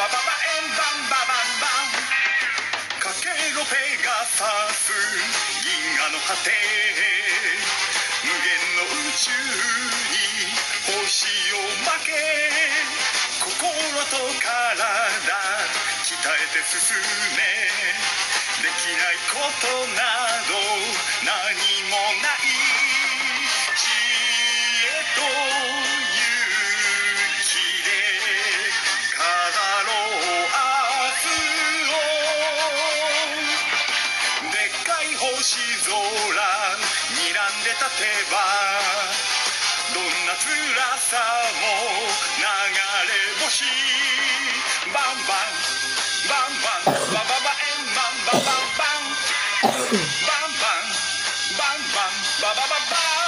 ババババエンバンババンバンかけろペガサス銀河の果て無限の宇宙に星を負け心と体鍛えて進めできないことなど空睨んで立てばどんな辛さも流れ星。バンバンバンバンバババエンバンバンバンバンバンバンバンバンババババン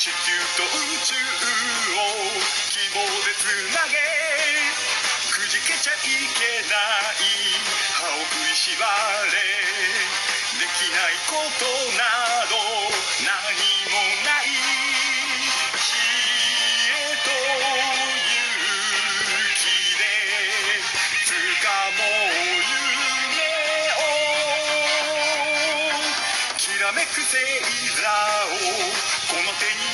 地球と宇宙を希望でつなげくじけちゃいけない歯を食いしばれできないことなどめくをこの手に